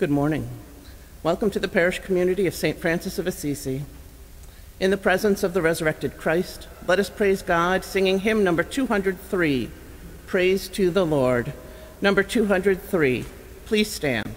Good morning. Welcome to the parish community of St. Francis of Assisi. In the presence of the resurrected Christ, let us praise God, singing hymn number 203, Praise to the Lord. Number 203. Please stand.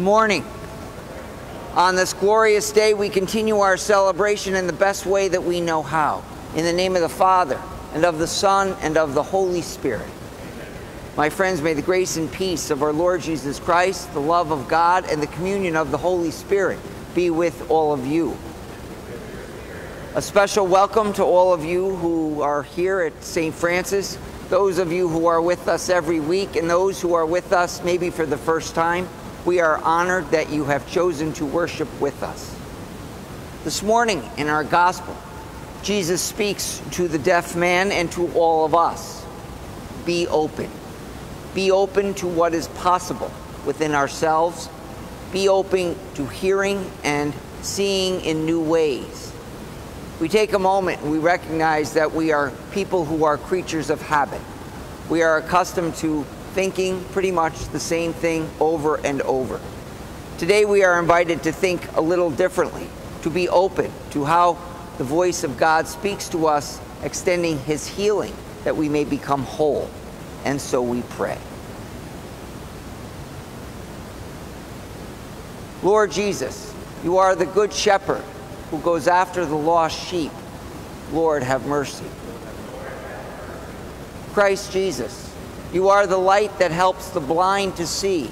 Good morning. On this glorious day, we continue our celebration in the best way that we know how. In the name of the Father, and of the Son, and of the Holy Spirit. My friends, may the grace and peace of our Lord Jesus Christ, the love of God, and the communion of the Holy Spirit be with all of you. A special welcome to all of you who are here at St. Francis, those of you who are with us every week, and those who are with us maybe for the first time. We are honored that you have chosen to worship with us. This morning in our gospel, Jesus speaks to the deaf man and to all of us. Be open. Be open to what is possible within ourselves. Be open to hearing and seeing in new ways. We take a moment and we recognize that we are people who are creatures of habit. We are accustomed to thinking pretty much the same thing over and over. Today we are invited to think a little differently, to be open to how the voice of God speaks to us, extending his healing that we may become whole. And so we pray. Lord Jesus, you are the good shepherd who goes after the lost sheep. Lord, have mercy. Christ Jesus, you are the light that helps the blind to see.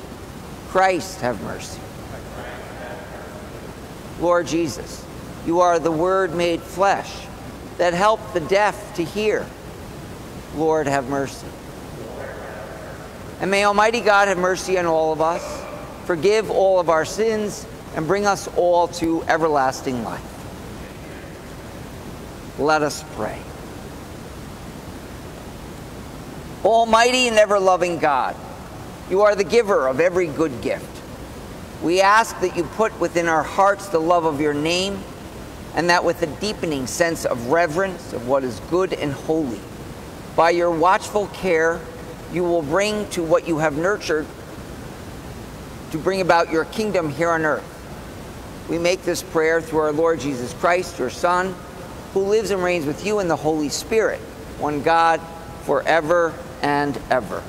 Christ, have mercy. Lord Jesus, you are the Word made flesh that helped the deaf to hear. Lord, have mercy. And may Almighty God have mercy on all of us, forgive all of our sins, and bring us all to everlasting life. Let us pray. Almighty and ever loving God, you are the giver of every good gift. We ask that you put within our hearts the love of your name, and that with a deepening sense of reverence of what is good and holy, by your watchful care, you will bring to what you have nurtured to bring about your kingdom here on earth. We make this prayer through our Lord Jesus Christ, your Son, who lives and reigns with you in the Holy Spirit, one God, forever and ever.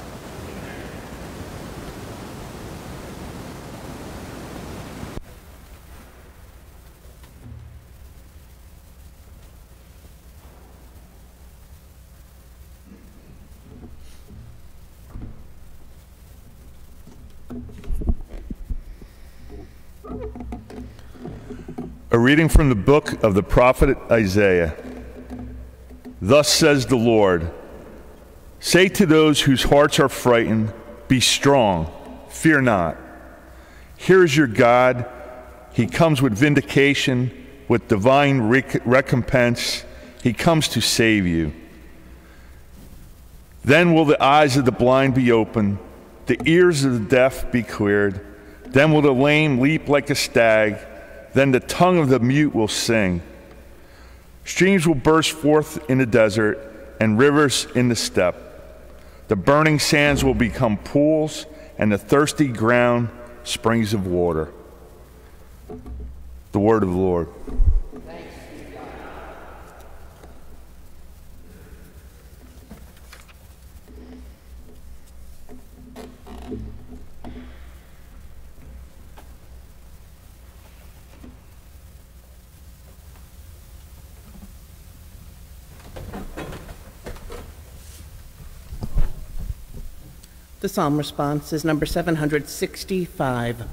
A reading from the book of the prophet Isaiah. Thus says the Lord Say to those whose hearts are frightened, Be strong, fear not. Here is your God. He comes with vindication, with divine rec- recompense. He comes to save you. Then will the eyes of the blind be opened, the ears of the deaf be cleared. Then will the lame leap like a stag. Then the tongue of the mute will sing. Streams will burst forth in the desert and rivers in the steppe. The burning sands will become pools, and the thirsty ground springs of water. The word of the Lord. The psalm response is number 765.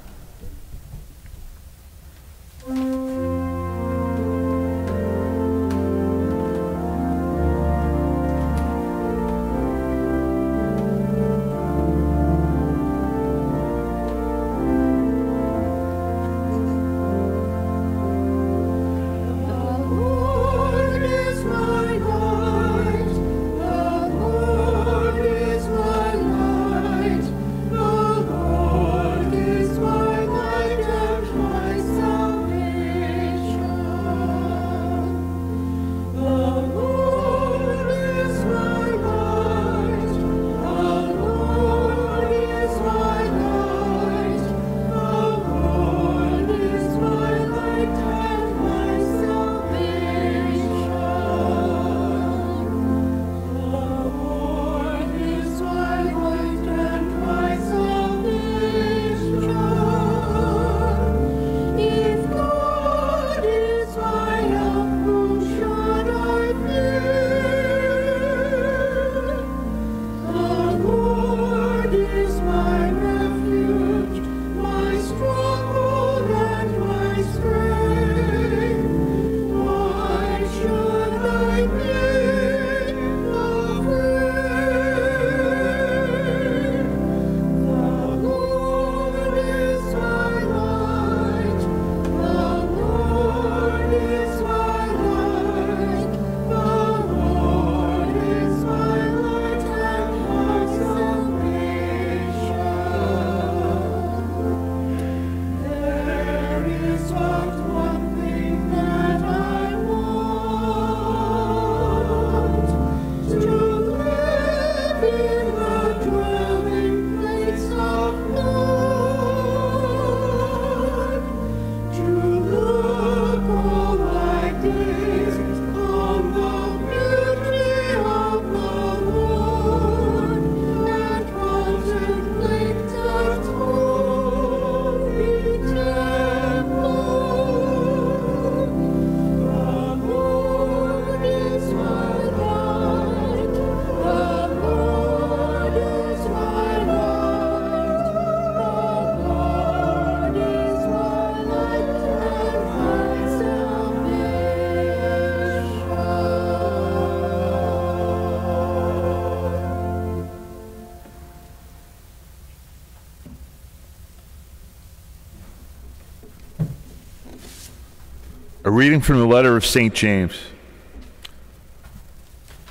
A reading from the letter of St. James.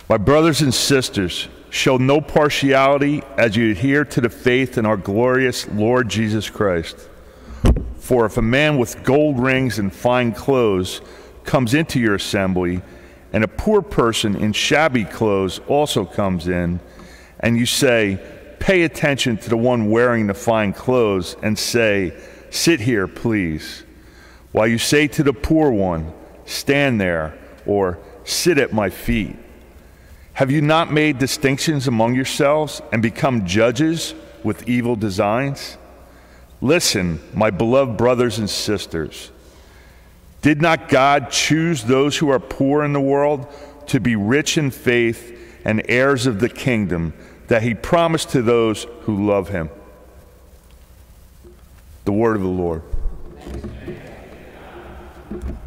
My brothers and sisters, show no partiality as you adhere to the faith in our glorious Lord Jesus Christ. For if a man with gold rings and fine clothes comes into your assembly, and a poor person in shabby clothes also comes in, and you say, Pay attention to the one wearing the fine clothes, and say, Sit here, please while you say to the poor one, Stand there, or Sit at my feet. Have you not made distinctions among yourselves and become judges with evil designs? Listen, my beloved brothers and sisters. Did not God choose those who are poor in the world to be rich in faith and heirs of the kingdom that he promised to those who love him? The word of the Lord. Thank you.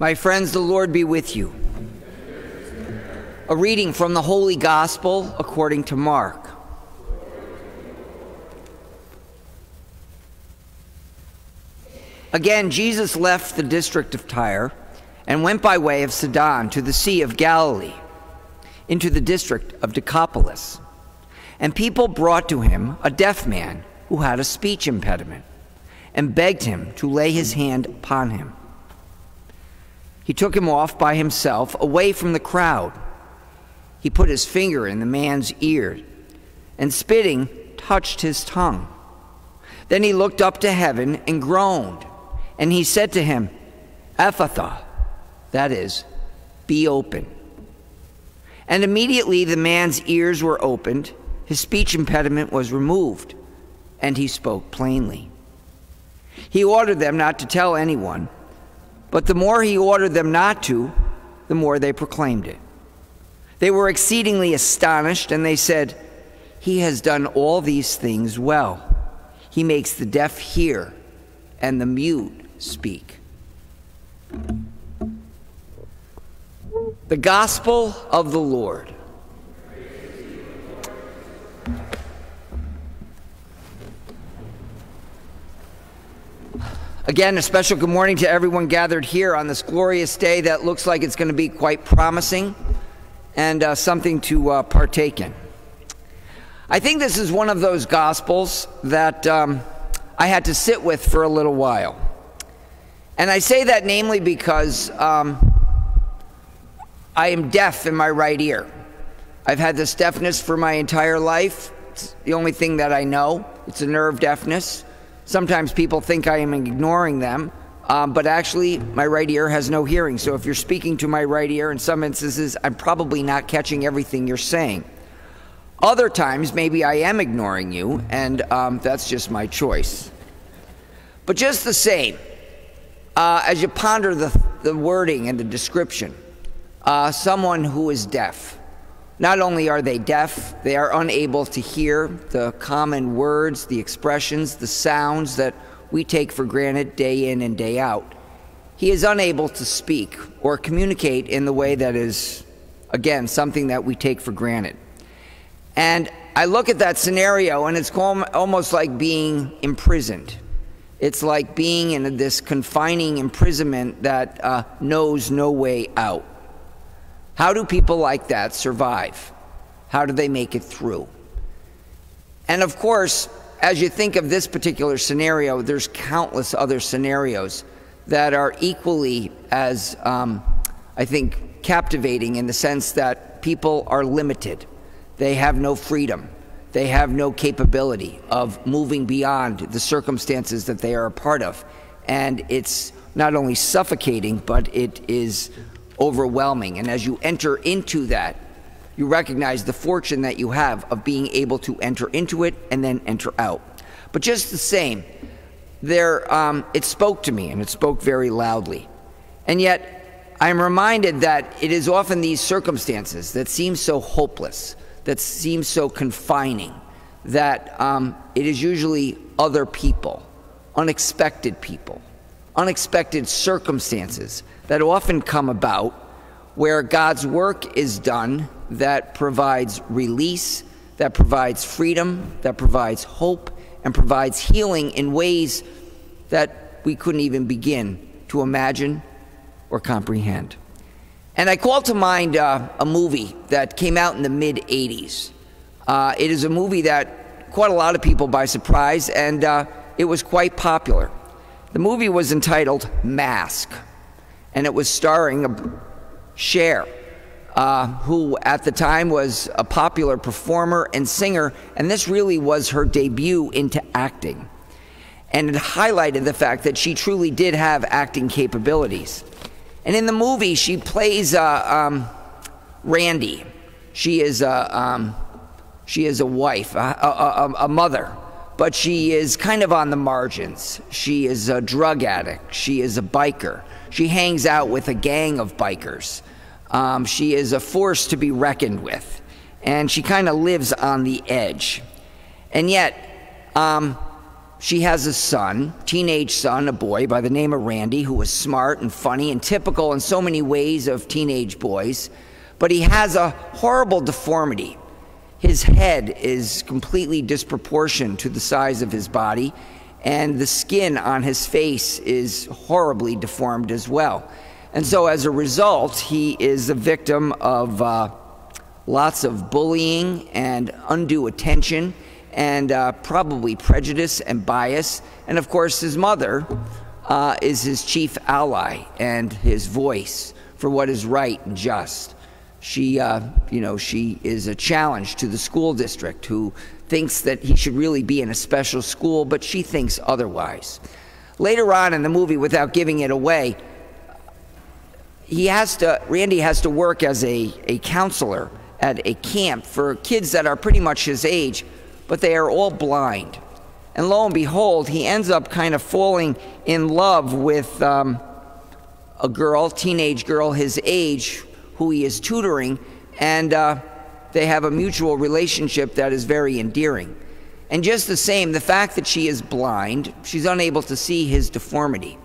My friends, the Lord be with you. A reading from the Holy Gospel according to Mark. Again, Jesus left the district of Tyre and went by way of Sidon to the Sea of Galilee, into the district of Decapolis. And people brought to him a deaf man who had a speech impediment and begged him to lay his hand upon him. He took him off by himself, away from the crowd. He put his finger in the man's ear and, spitting, touched his tongue. Then he looked up to heaven and groaned. And he said to him, Ephphatha, that is, be open. And immediately the man's ears were opened, his speech impediment was removed, and he spoke plainly. He ordered them not to tell anyone, but the more he ordered them not to, the more they proclaimed it. They were exceedingly astonished, and they said, He has done all these things well. He makes the deaf hear and the mute speak. The Gospel of the Lord. Again, a special good morning to everyone gathered here on this glorious day that looks like it's going to be quite promising and uh, something to uh, partake in. I think this is one of those Gospels that um, I had to sit with for a little while. And I say that namely because um, I am deaf in my right ear. I've had this deafness for my entire life. It's the only thing that I know. It's a nerve deafness. Sometimes people think I am ignoring them, um, but actually, my right ear has no hearing. So if you're speaking to my right ear, in some instances, I'm probably not catching everything you're saying. Other times, maybe I am ignoring you, and um, that's just my choice. But just the same, uh, as you ponder the, the wording and the description, uh, someone who is deaf, not only are they deaf, they are unable to hear the common words, the expressions, the sounds that we take for granted day in and day out. He is unable to speak or communicate in the way that is, again, something that we take for granted. And I look at that scenario and it's almost like being imprisoned. It's like being in this confining imprisonment that uh, knows no way out. How do people like that survive? How do they make it through? And of course, as you think of this particular scenario, there's countless other scenarios that are equally as, um, I think, captivating in the sense that people are limited. They have no freedom. They have no capability of moving beyond the circumstances that they are a part of. And it's not only suffocating, but it is overwhelming. And as you enter into that, you recognize the fortune that you have of being able to enter into it and then enter out. But just the same, there, um, it spoke to me and it spoke very loudly. And yet, I'm reminded that it is often these circumstances that seem so hopeless, that seem so confining, that um, it is usually other people, unexpected people, unexpected circumstances that often come about where God's work is done that provides release, that provides freedom, that provides hope, and provides healing in ways that we couldn't even begin to imagine or comprehend. And I call to mind uh, a movie that came out in the mid 80s. Uh, it is a movie that caught a lot of people by surprise, and uh, it was quite popular. The movie was entitled Mask and it was starring Cher, uh, who at the time was a popular performer and singer, and this really was her debut into acting. And it highlighted the fact that she truly did have acting capabilities. And in the movie, she plays uh, um, Randy. She is a, um, she is a wife, a, a, a mother but she is kind of on the margins. She is a drug addict. She is a biker. She hangs out with a gang of bikers. Um, she is a force to be reckoned with. And she kind of lives on the edge. And yet, um, she has a son, teenage son, a boy by the name of Randy, who was smart and funny and typical in so many ways of teenage boys, but he has a horrible deformity. His head is completely disproportioned to the size of his body, and the skin on his face is horribly deformed as well. And so, as a result, he is a victim of uh, lots of bullying and undue attention and uh, probably prejudice and bias. And of course, his mother uh, is his chief ally and his voice for what is right and just. She, uh, you know, she is a challenge to the school district who thinks that he should really be in a special school, but she thinks otherwise. Later on in the movie, without giving it away, he has to, Randy has to work as a, a counselor at a camp for kids that are pretty much his age, but they are all blind. And lo and behold, he ends up kind of falling in love with um, a girl, teenage girl his age, who he is tutoring, and uh, they have a mutual relationship that is very endearing. And just the same, the fact that she is blind, she's unable to see his deformity.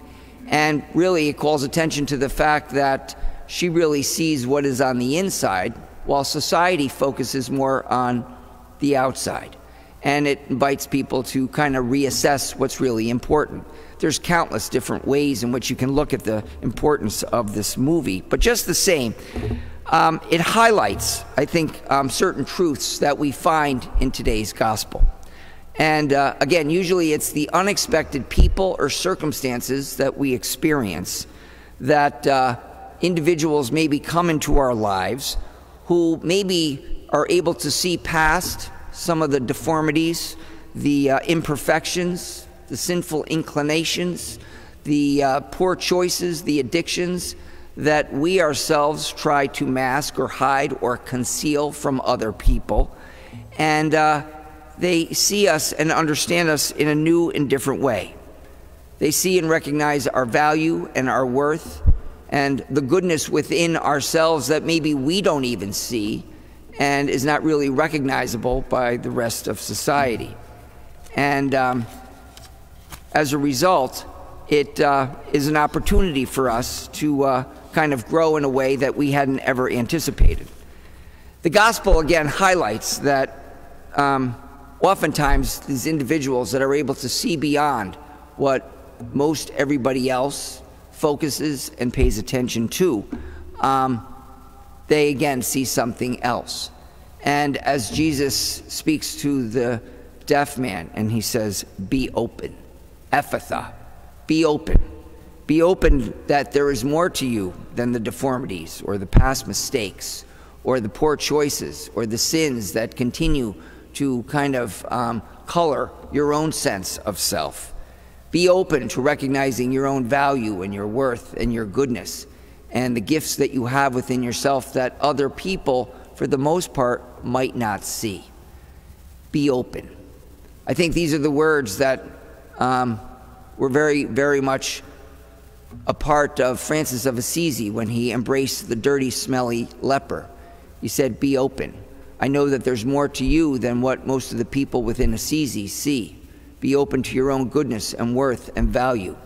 And really, it calls attention to the fact that she really sees what is on the inside, while society focuses more on the outside. And it invites people to kind of reassess what's really important. There's countless different ways in which you can look at the importance of this movie. But just the same, um, it highlights, I think, um, certain truths that we find in today's gospel. And uh, again, usually it's the unexpected people or circumstances that we experience that uh, individuals maybe come into our lives who maybe are able to see past some of the deformities, the uh, imperfections, the sinful inclinations, the uh, poor choices, the addictions that we ourselves try to mask or hide or conceal from other people. And uh, they see us and understand us in a new and different way. They see and recognize our value and our worth and the goodness within ourselves that maybe we don't even see and is not really recognizable by the rest of society. And um, as a result, it uh, is an opportunity for us to uh, kind of grow in a way that we hadn't ever anticipated. The gospel again highlights that um, oftentimes these individuals that are able to see beyond what most everybody else focuses and pays attention to, um, they again see something else. And as Jesus speaks to the deaf man and he says, Be open, Ephphatha, be open. Be open that there is more to you than the deformities or the past mistakes or the poor choices or the sins that continue to kind of um, color your own sense of self. Be open to recognizing your own value and your worth and your goodness and the gifts that you have within yourself that other people, for the most part, might not see. Be open. I think these are the words that um, were very, very much a part of Francis of Assisi when he embraced the dirty, smelly leper. He said, Be open. I know that there's more to you than what most of the people within Assisi see. Be open to your own goodness and worth and value.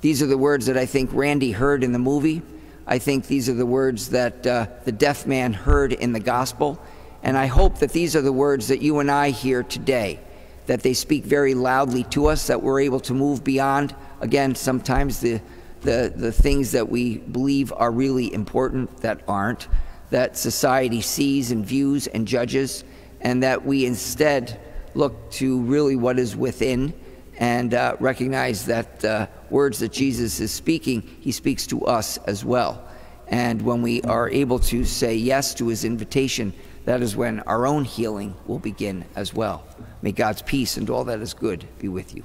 These are the words that I think Randy heard in the movie. I think these are the words that uh, the deaf man heard in the gospel. And I hope that these are the words that you and I hear today, that they speak very loudly to us, that we're able to move beyond, again, sometimes the, the, the things that we believe are really important that aren't that society sees and views and judges, and that we instead look to really what is within and uh, recognize that uh, words that Jesus is speaking, he speaks to us as well. And when we are able to say yes to his invitation, that is when our own healing will begin as well. May God's peace and all that is good be with you.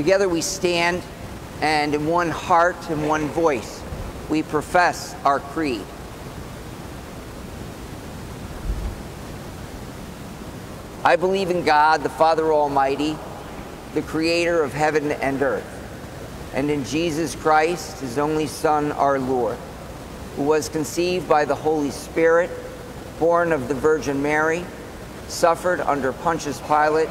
Together we stand and in one heart and one voice, we profess our creed. I believe in God, the Father Almighty, the creator of heaven and earth, and in Jesus Christ, his only Son, our Lord, who was conceived by the Holy Spirit, born of the Virgin Mary, suffered under Pontius Pilate,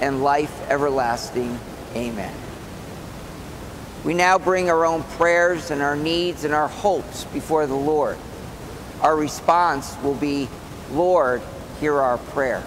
and life everlasting. Amen. We now bring our own prayers and our needs and our hopes before the Lord. Our response will be, Lord, hear our prayer.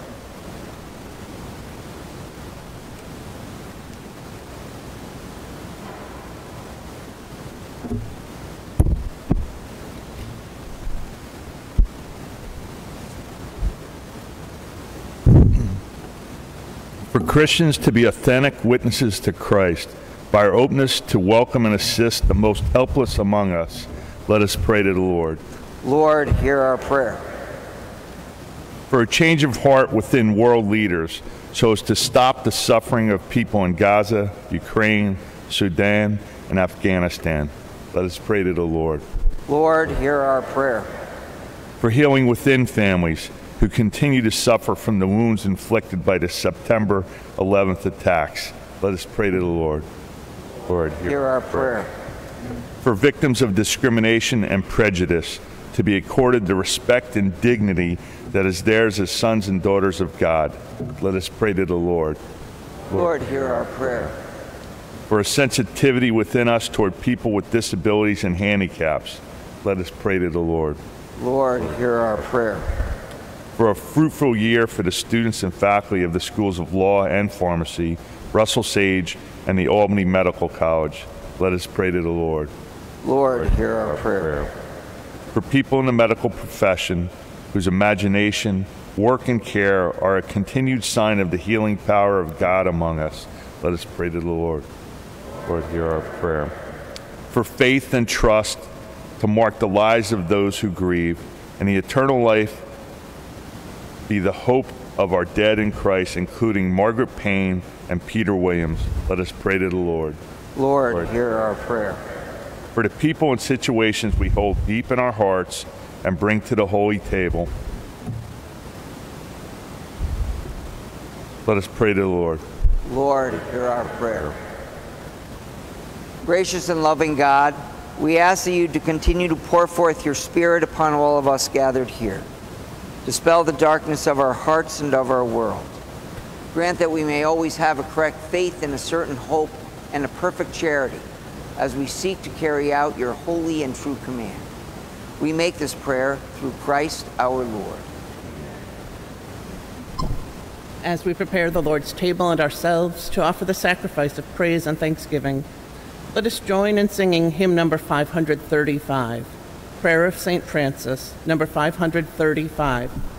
Christians to be authentic witnesses to Christ, by our openness to welcome and assist the most helpless among us, let us pray to the Lord. Lord, hear our prayer. For a change of heart within world leaders so as to stop the suffering of people in Gaza, Ukraine, Sudan, and Afghanistan, let us pray to the Lord. Lord, hear our prayer. For healing within families who continue to suffer from the wounds inflicted by the September 11th attacks, let us pray to the Lord. Lord, Hear our prayer. for victims of discrimination and prejudice to be accorded the respect and dignity that is theirs as sons and daughters of God. Let us pray to the Lord. Lord, hear our prayer. For a sensitivity within us toward people with disabilities and handicaps. Let us pray to the Lord. Lord, hear our prayer. For a fruitful year for the students and faculty of the schools of law and pharmacy, Russell Sage, and the Albany Medical College. Let us pray to the Lord. Lord, hear our prayer. For people in the medical profession whose imagination, work, and care are a continued sign of the healing power of God among us, let us pray to the Lord. Lord, hear our prayer. For faith and trust to mark the lives of those who grieve, and the eternal life be the hope of our dead in Christ, including Margaret Payne and Peter Williams. Let us pray to the Lord. Lord, Lord. hear our prayer. For the people and situations we hold deep in our hearts and bring to the holy table, let us pray to the Lord. Lord, hear our prayer. Gracious and loving God, we ask that you to continue to pour forth your Spirit upon all of us gathered here. Dispel the darkness of our hearts and of our world. Grant that we may always have a correct faith and a certain hope and a perfect charity as we seek to carry out your holy and true command. We make this prayer through Christ our Lord. As we prepare the Lord's table and ourselves to offer the sacrifice of praise and thanksgiving, let us join in singing hymn number 535, Prayer of St. Francis, number 535.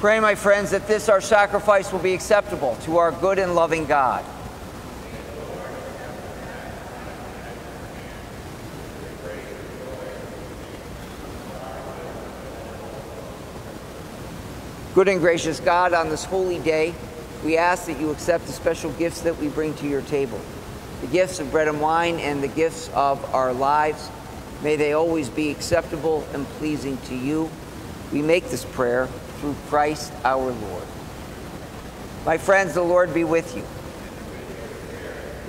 Pray, my friends, that this our sacrifice will be acceptable to our good and loving God. Good and gracious God, on this holy day, we ask that you accept the special gifts that we bring to your table the gifts of bread and wine and the gifts of our lives. May they always be acceptable and pleasing to you. We make this prayer through Christ our Lord. My friends, the Lord be with you.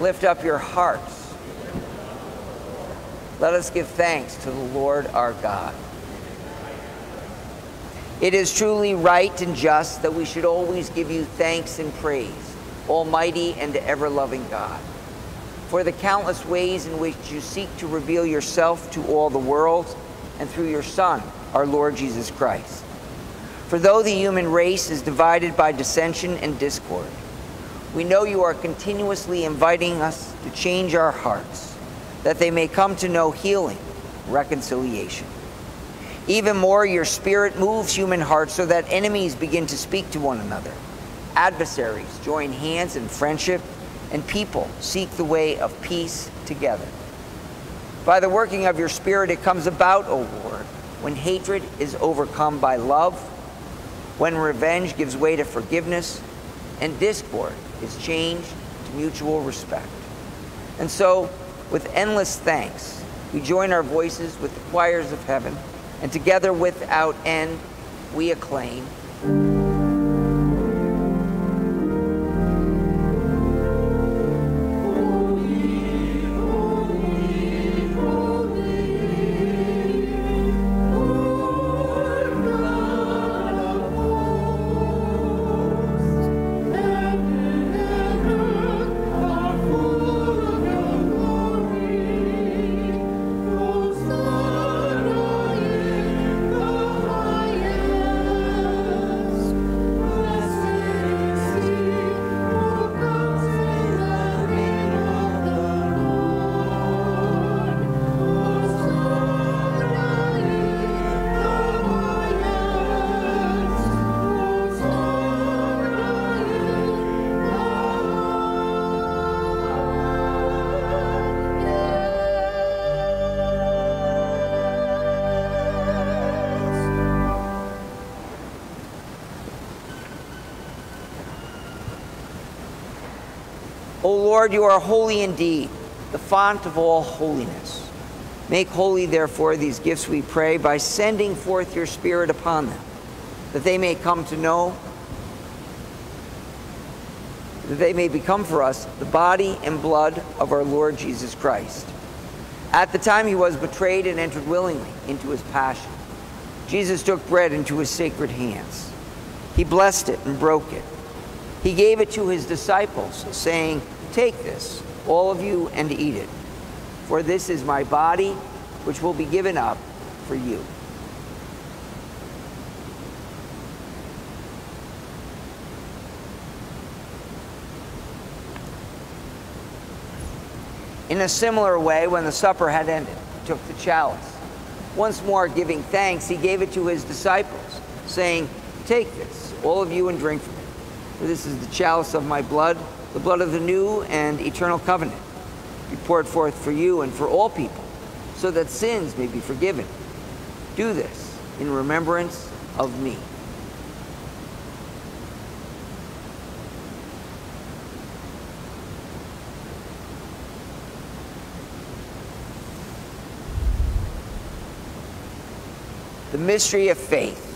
Lift up your hearts. Let us give thanks to the Lord our God. It is truly right and just that we should always give you thanks and praise, Almighty and ever loving God, for the countless ways in which you seek to reveal yourself to all the world and through your Son, our Lord Jesus Christ. For though the human race is divided by dissension and discord, we know you are continuously inviting us to change our hearts, that they may come to know healing, reconciliation. Even more, your spirit moves human hearts so that enemies begin to speak to one another. Adversaries join hands in friendship, and people seek the way of peace together. By the working of your spirit, it comes about, O Lord, when hatred is overcome by love, when revenge gives way to forgiveness, and discord is changed to mutual respect. And so, with endless thanks, we join our voices with the choirs of heaven and together without end we acclaim. O Lord, you are holy indeed, the font of all holiness. Make holy, therefore, these gifts, we pray, by sending forth your Spirit upon them, that they may come to know, that they may become for us the body and blood of our Lord Jesus Christ. At the time he was betrayed and entered willingly into his passion, Jesus took bread into his sacred hands. He blessed it and broke it. He gave it to his disciples, saying, Take this, all of you, and eat it. For this is my body, which will be given up for you. In a similar way, when the supper had ended, he took the chalice. Once more giving thanks, he gave it to his disciples, saying, Take this, all of you, and drink from it. For this is the chalice of my blood, the blood of the new and eternal covenant, be poured forth for you and for all people, so that sins may be forgiven. Do this in remembrance of me. The mystery of faith.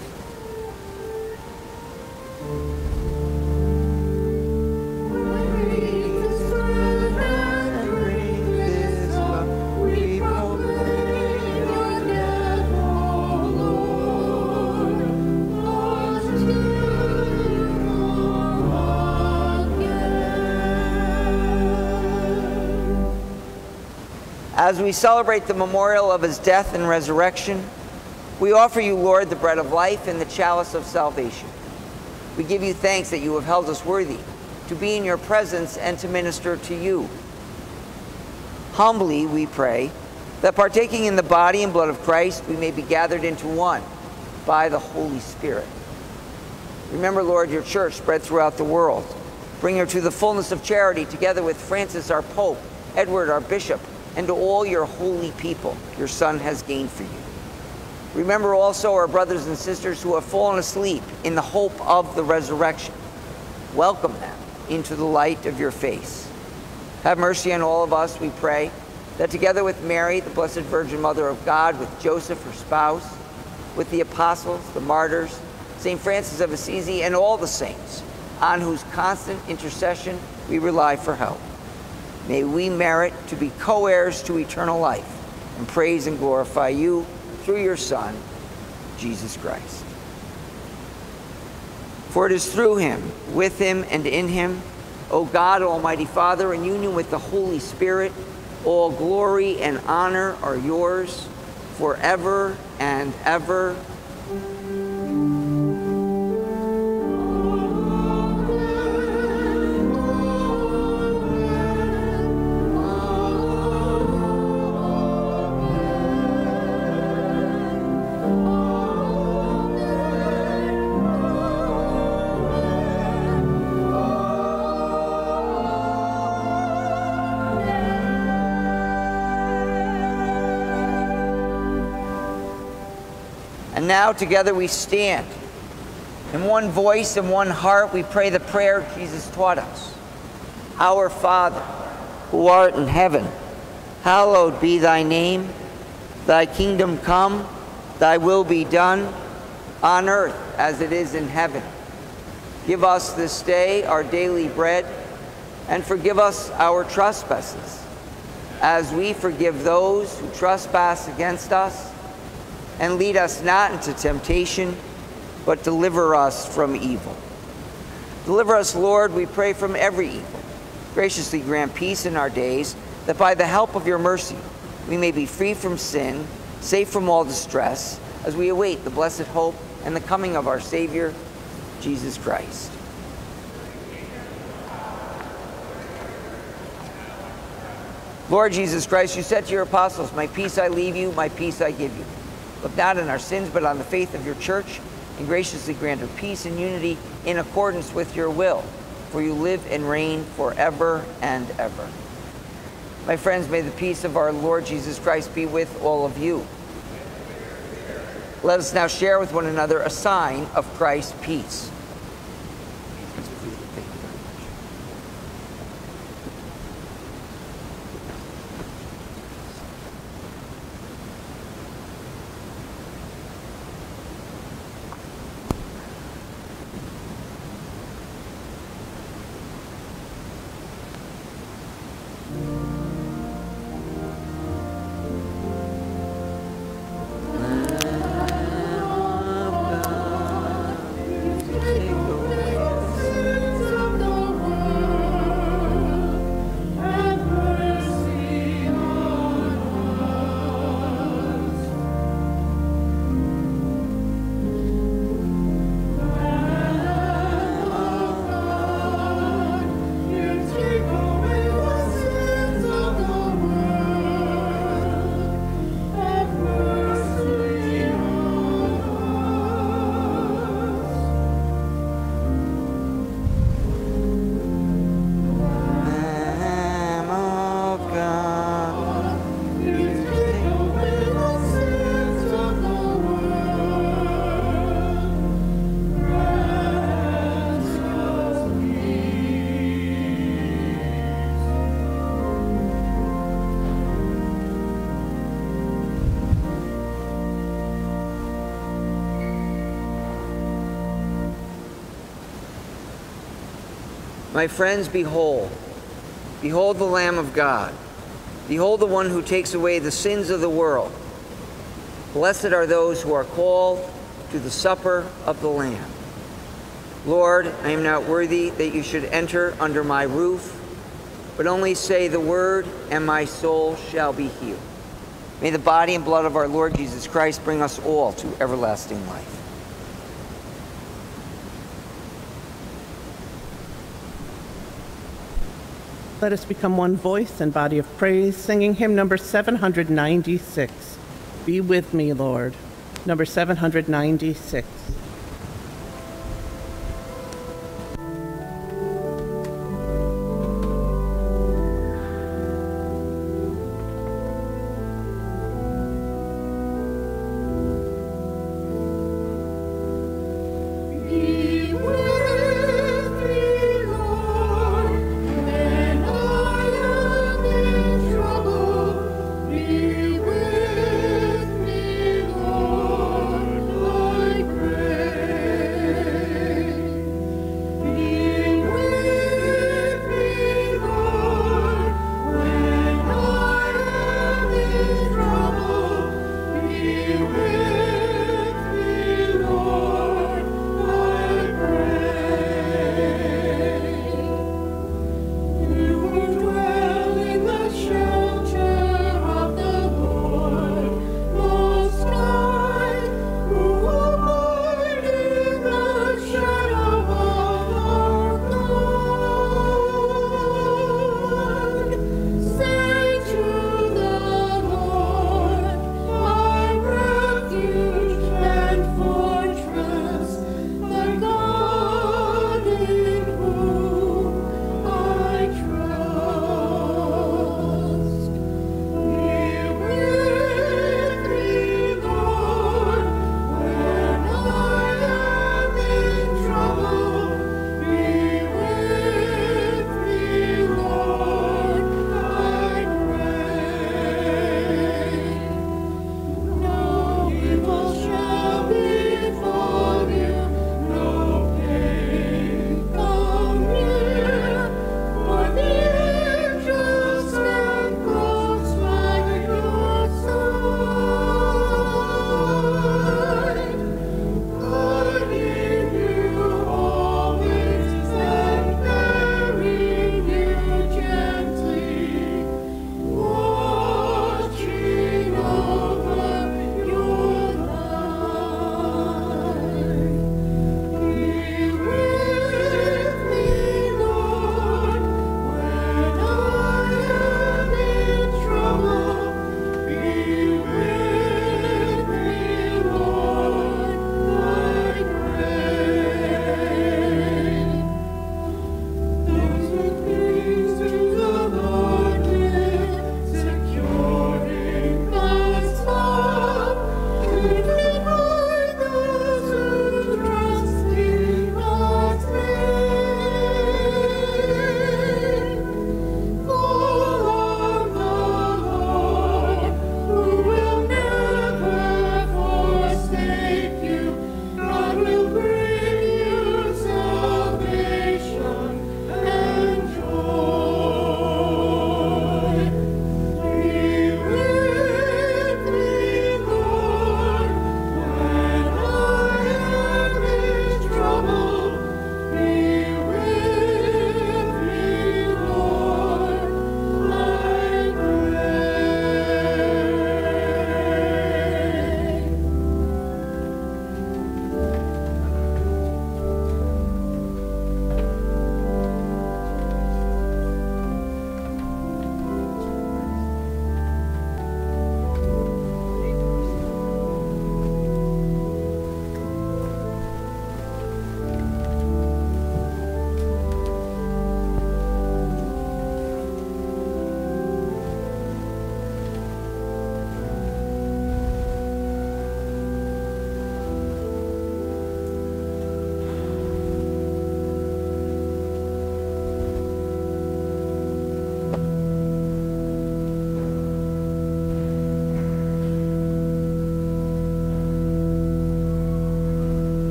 As we celebrate the memorial of his death and resurrection, we offer you, Lord, the bread of life and the chalice of salvation. We give you thanks that you have held us worthy to be in your presence and to minister to you. Humbly, we pray that partaking in the body and blood of Christ, we may be gathered into one by the Holy Spirit. Remember, Lord, your church spread throughout the world. Bring her to the fullness of charity, together with Francis, our Pope, Edward, our Bishop, and to all your holy people your Son has gained for you. Remember also our brothers and sisters who have fallen asleep in the hope of the resurrection. Welcome them into the light of your face. Have mercy on all of us, we pray, that together with Mary, the Blessed Virgin Mother of God, with Joseph, her spouse, with the apostles, the martyrs, St. Francis of Assisi, and all the saints, on whose constant intercession we rely for help, may we merit to be co heirs to eternal life and praise and glorify you through your Son, Jesus Christ. For it is through him, with him, and in him, O God, Almighty Father, in union with the Holy Spirit, all glory and honor are yours forever and ever. Now together we stand. In one voice and one heart, we pray the prayer Jesus taught us Our Father, who art in heaven, hallowed be thy name. Thy kingdom come, thy will be done, on earth as it is in heaven. Give us this day our daily bread, and forgive us our trespasses, as we forgive those who trespass against us and lead us not into temptation, but deliver us from evil. Deliver us, Lord, we pray, from every evil. Graciously grant peace in our days, that by the help of your mercy we may be free from sin, safe from all distress, as we await the blessed hope and the coming of our Savior, Jesus Christ. Lord Jesus Christ, you said to your apostles, My peace I leave you, my peace I give you. Look not on our sins, but on the faith of your church, and graciously grant her peace and unity in accordance with your will. For you live and reign forever and ever. My friends, may the peace of our Lord Jesus Christ be with all of you. Let us now share with one another a sign of Christ's peace. My friends, behold, behold the Lamb of God. Behold the one who takes away the sins of the world. Blessed are those who are called to the supper of the Lamb. Lord, I am not worthy that you should enter under my roof, but only say the word, and my soul shall be healed. May the body and blood of our Lord Jesus Christ bring us all to everlasting life. Let us become one voice and body of praise, singing hymn number 796. Be with me, Lord. Number 796.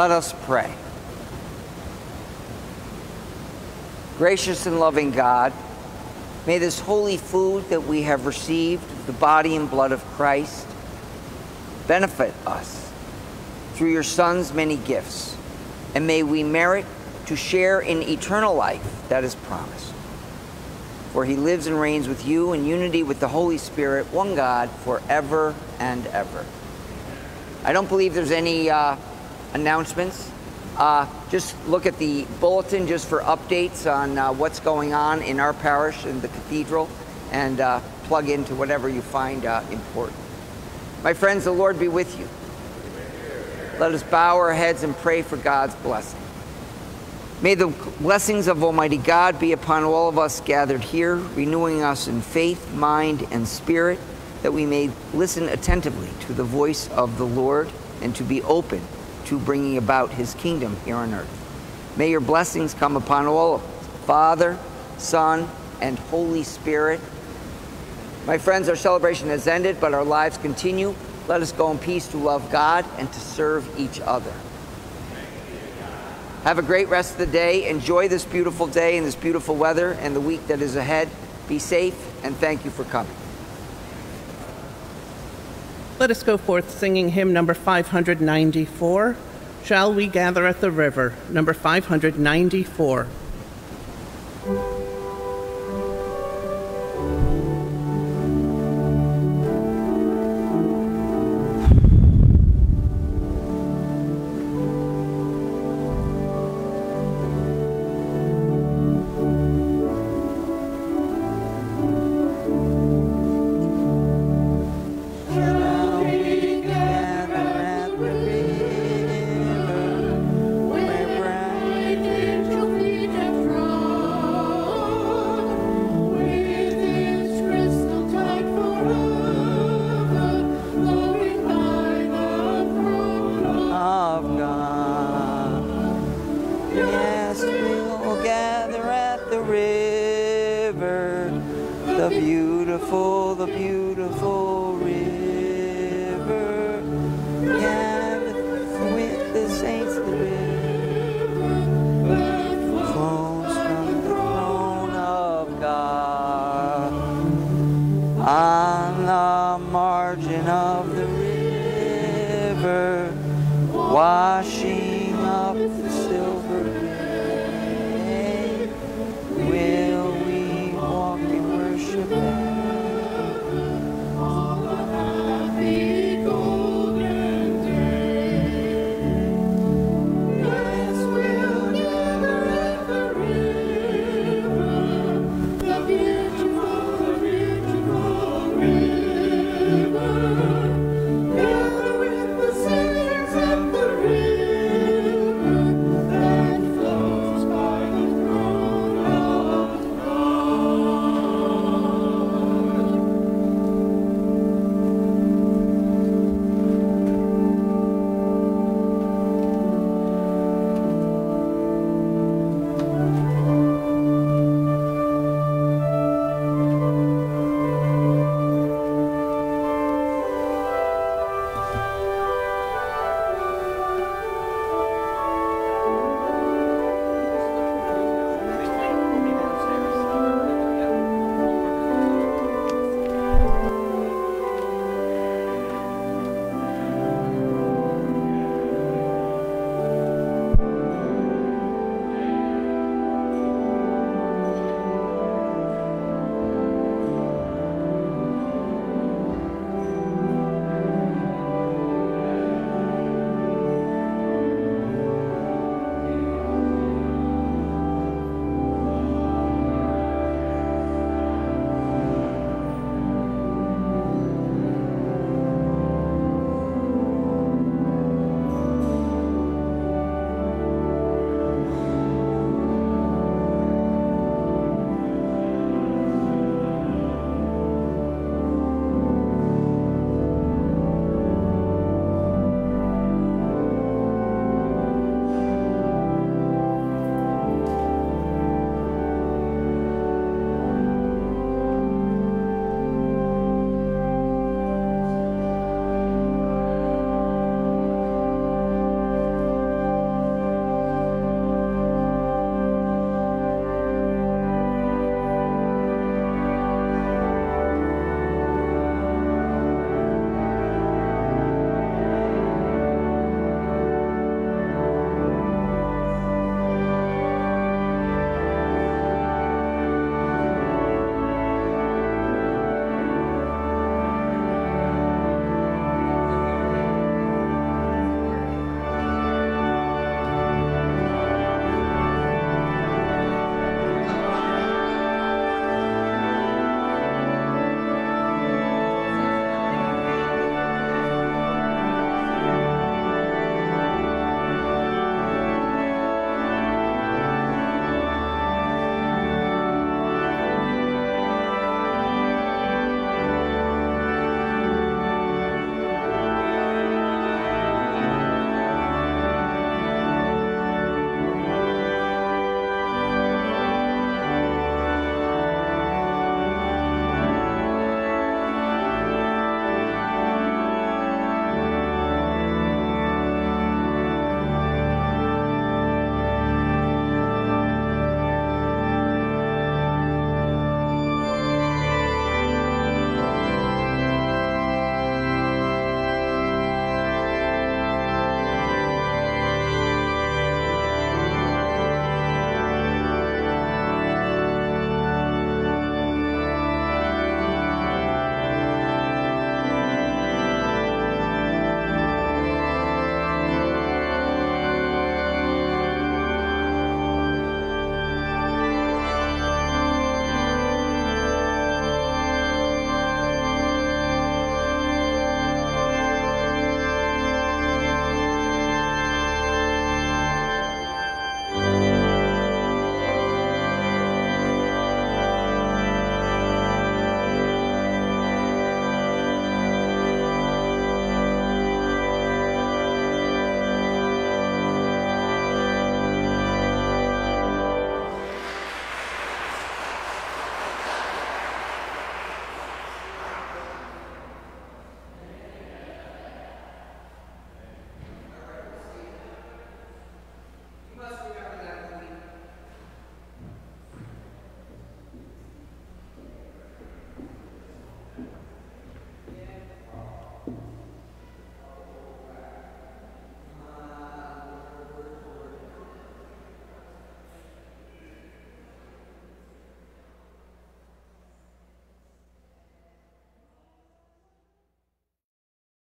Let us pray. Gracious and loving God, may this holy food that we have received, the body and blood of Christ, benefit us through your Son's many gifts, and may we merit to share in eternal life that is promised. For he lives and reigns with you in unity with the Holy Spirit, one God, forever and ever. I don't believe there's any. Uh, announcements. Uh, just look at the bulletin just for updates on uh, what's going on in our parish and the cathedral and uh, plug into whatever you find uh, important. My friends, the Lord be with you. Let us bow our heads and pray for God's blessing. May the blessings of Almighty God be upon all of us gathered here, renewing us in faith, mind, and spirit, that we may listen attentively to the voice of the Lord and to be open to bringing about his kingdom here on earth. May your blessings come upon all of us, Father, Son, and Holy Spirit. My friends, our celebration has ended, but our lives continue. Let us go in peace to love God and to serve each other. Have a great rest of the day. Enjoy this beautiful day and this beautiful weather and the week that is ahead. Be safe, and thank you for coming. Let us go forth singing hymn number 594, Shall We Gather at the River, number 594.